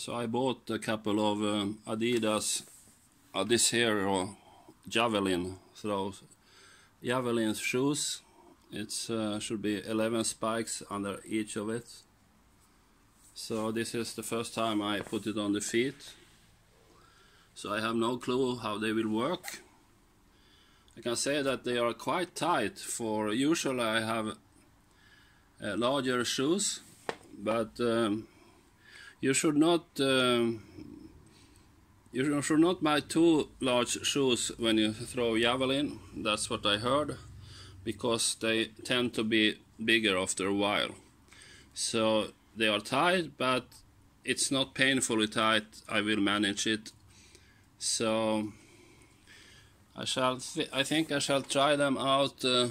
So I bought a couple of um, Adidas Adizero Javelin throws. Javelin shoes. It uh, should be 11 spikes under each of it. So this is the first time I put it on the feet. So I have no clue how they will work. I can say that they are quite tight for usually I have uh, larger shoes but um, you should not um, you should not buy too large shoes when you throw javelin. That's what I heard because they tend to be bigger after a while. So they are tight but it's not painfully tight. I will manage it. So I shall th I think I shall try them out uh,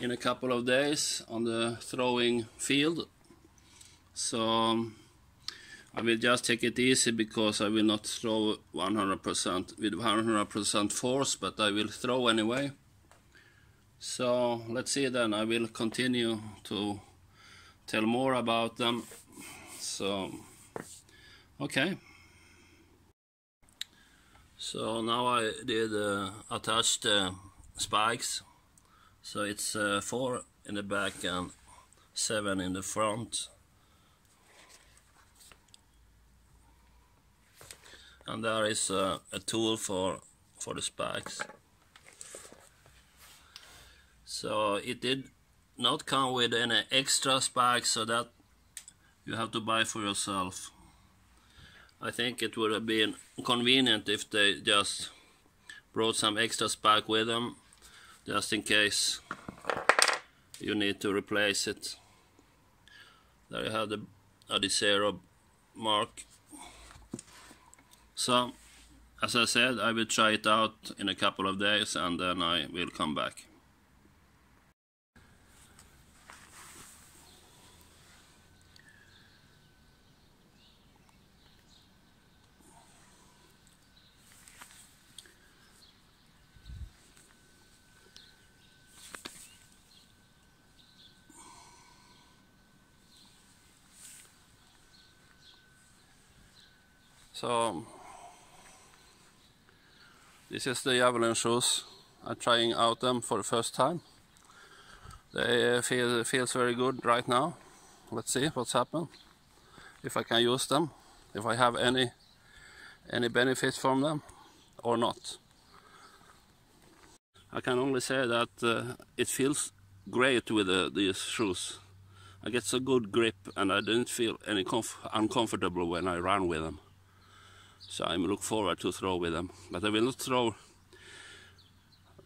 in a couple of days on the throwing field so um, I will just take it easy because I will not throw 100% with 100% force but I will throw anyway. So let's see then. I will continue to tell more about them. So okay. So now I did uh, attach the spikes. So it's uh, four in the back and seven in the front and there is a, a tool for for the spikes. So it did not come with any extra spikes so that you have to buy for yourself. I think it would have been convenient if they just brought some extra spike with them just in case you need to replace it. There you have the Adizero mark so, as I said, I will try it out in a couple of days and then I will come back. So this is the Javelin shoes. I'm trying out them for the first time. They uh, feel feels very good right now. Let's see what's happened. If I can use them, if I have any any benefit from them or not. I can only say that uh, it feels great with uh, these shoes. I get a good grip and I didn't feel any uncomfortable when I ran with them. So I look forward to throw with them. But I will not throw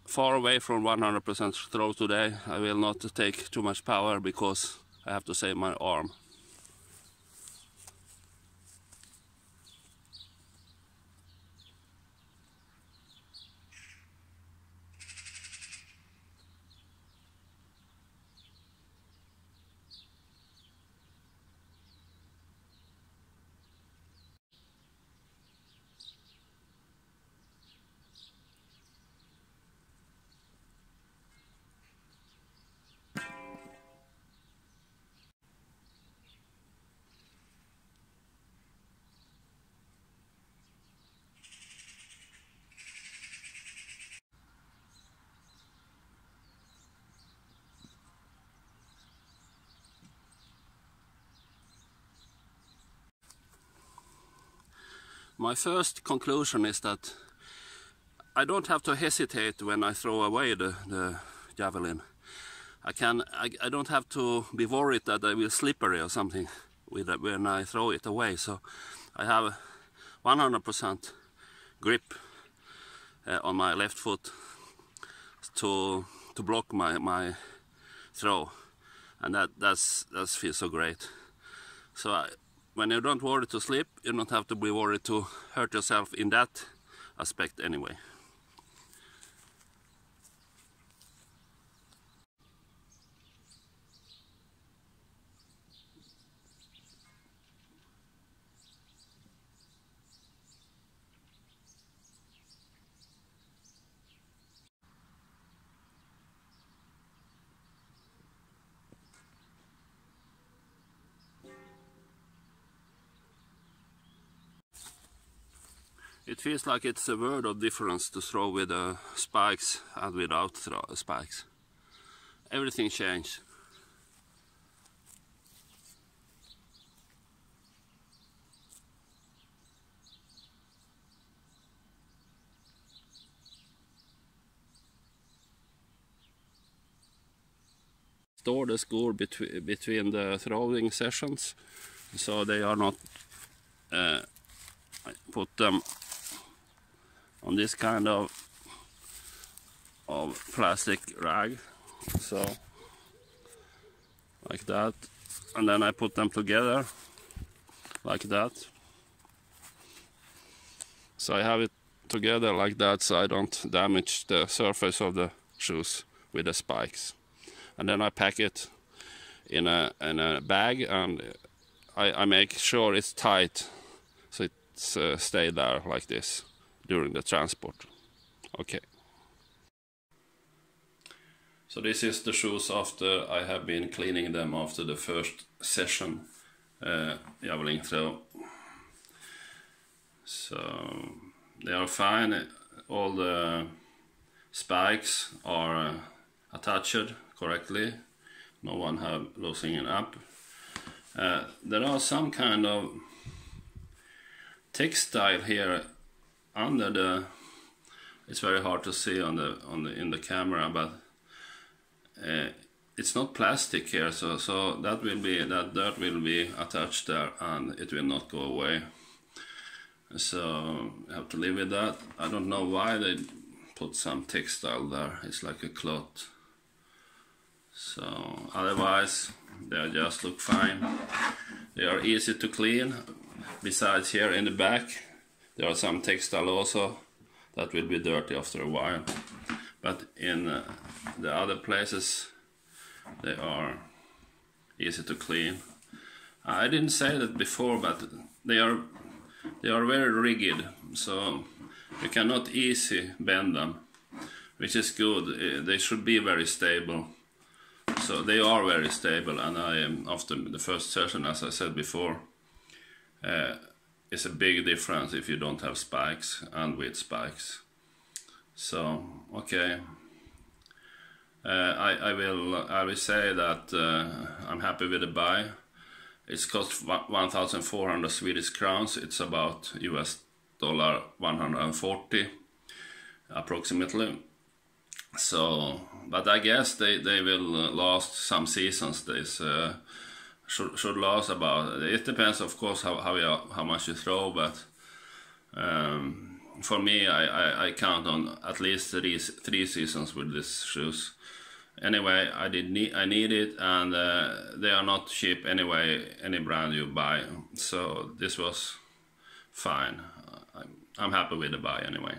far away from 100% throw today. I will not take too much power because I have to save my arm. My first conclusion is that I don't have to hesitate when I throw away the, the javelin. I can I, I, don't have to be worried that I will slippery or something with it when I throw it away. So I have 100% grip uh, on my left foot to to block my my throw, and that that's that feels so great. So I, when you don't worry to sleep, you don't have to be worried to hurt yourself in that aspect anyway. It feels like it's a world of difference to throw with the spikes and without spikes. Everything changed. store the score between between the throwing sessions so they are not uh, put them on this kind of of plastic rag. So like that. And then I put them together like that. So I have it together like that so I don't damage the surface of the shoes with the spikes. And then I pack it in a in a bag and I, I make sure it's tight so it uh, stay there like this during the transport. Okay. So this is the shoes after I have been cleaning them after the first session uh, javelin throw. So they are fine. All the spikes are uh, attached correctly. No one have loosening up. Uh, there are some kind of textile here under the. It's very hard to see on the on the in the camera, but uh, it's not plastic here, so so that will be that dirt will be attached there, and it will not go away. So I have to live with that. I don't know why they put some textile there. It's like a cloth. So otherwise they just look fine. They are easy to clean. Besides here in the back there are some textile also that will be dirty after a while. But in uh, the other places they are easy to clean. I didn't say that before but they are they are very rigid so you cannot easy bend them which is good. Uh, they should be very stable. So they are very stable, and I am after the first session, as I said before, uh, it's a big difference if you don't have spikes and with spikes. So okay, uh, I I will I will say that uh, I'm happy with the buy. It's cost 1,400 Swedish crowns. It's about US dollar 140 approximately so, but I guess they they will uh, last some seasons. This uh, should should last about. It depends, of course, how how you, how much you throw, but. Um, for me, I, I, I, count on at least three three seasons with these shoes. Anyway, I did need I need it, and uh, they are not cheap anyway. Any brand you buy, so this was fine. I'm, I'm happy with the buy anyway.